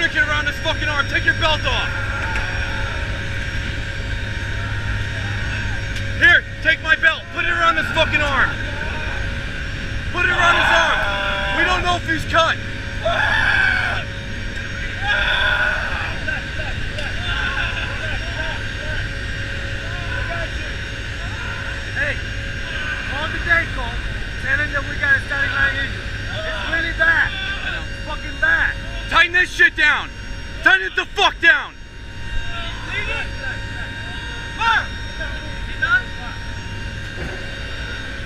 Tourniquet around his fucking arm. Take your belt off. Here, take my belt. Put it around his fucking arm. Put it around his arm. We don't know if he's cut. Hey, call the day call. Tell him that we got a static line injury. It's really bad. It's fucking bad. Tighten this shit down. Tighten it the fuck down.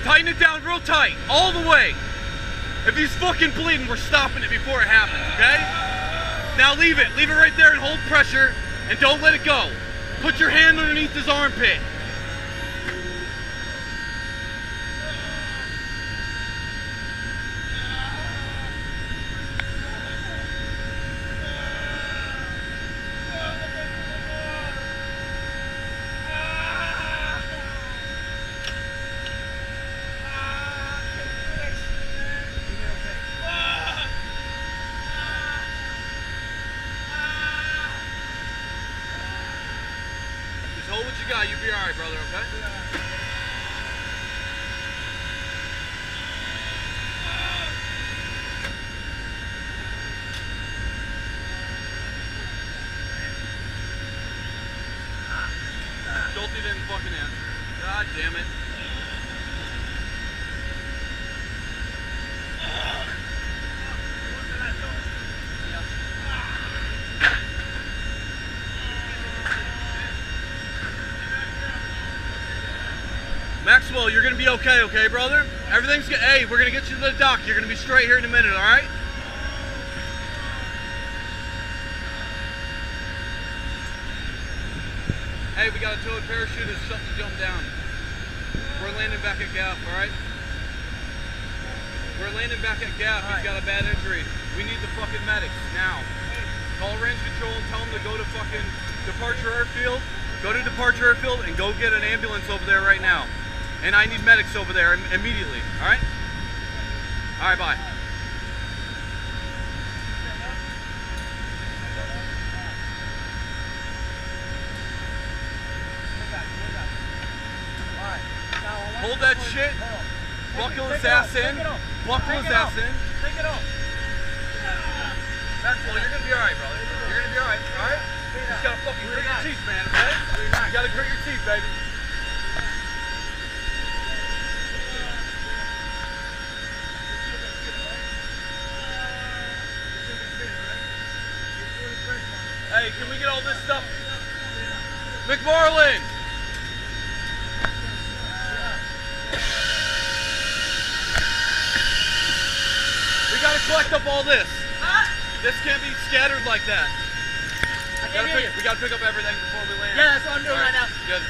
Tighten it down real tight, all the way. If he's fucking bleeding, we're stopping it before it happens, okay? Now leave it. Leave it right there and hold pressure and don't let it go. Put your hand underneath his armpit. You got. You'll be alright, brother, okay? Schulte didn't fucking answer. God damn it. You're gonna be okay, okay, brother? Everything's good. Hey, we're gonna get you to the dock. You're gonna be straight here in a minute, all right? Hey, we got a towed parachute. It's something to jump down. We're landing back at Gap, all right? We're landing back at Gap. He's got a bad injury. We need the fucking medics now. Call range control and tell them to go to fucking departure airfield. Go to departure airfield and go get an ambulance over there right now. And I need medics over there immediately. All right? All right, bye. Hold that shit. Buckle his ass in. Buckle his ass in. Take it off. Maxwell, you're gonna be alright, brother. You're gonna be alright, alright? You just gotta fucking grit your teeth, man, okay? You gotta grit your teeth, baby. Hey, can we get all this stuff? McMarlin! We gotta collect up all this. This can't be scattered like that. I We can't gotta, hear pick, we gotta pick up everything before we land. Yeah, that's what I'm doing right now. Good.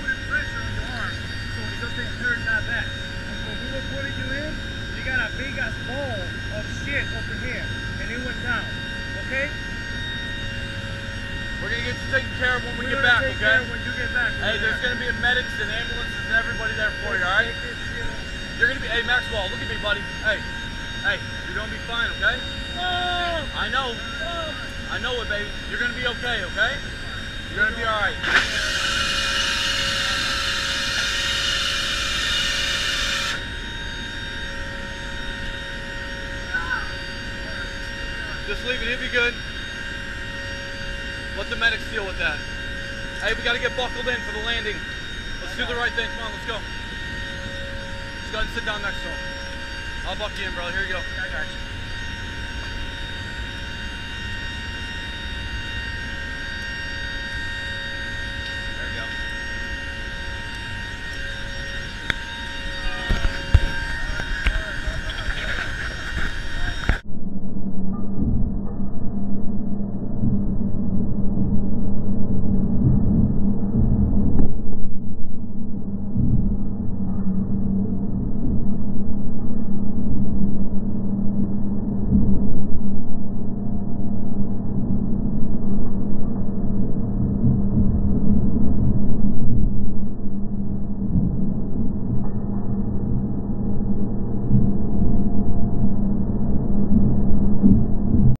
putting pressure on your arm so it doesn't hurt that bad. And when we were putting you in, you got a big ass ball of shit over here, and it went down. Okay? We're gonna get you taken care of when we We're get gonna back, take care okay? when you get back. Hey, there's gonna be a medics and ambulances and everybody there for you, alright? Take this shit off. You're gonna be, hey Maxwell, look at me, buddy. Hey, hey, you're gonna be fine, okay? Oh, I know, oh. I know it, baby. You're gonna be okay, okay? You're gonna be alright. Just leave it, he'll be good. Let the medics deal with that. Hey, we gotta get buckled in for the landing. Let's do the right thing. Come on, let's go. Let's go and sit down next to him. I'll buck you in, brother. Here you go. I got you.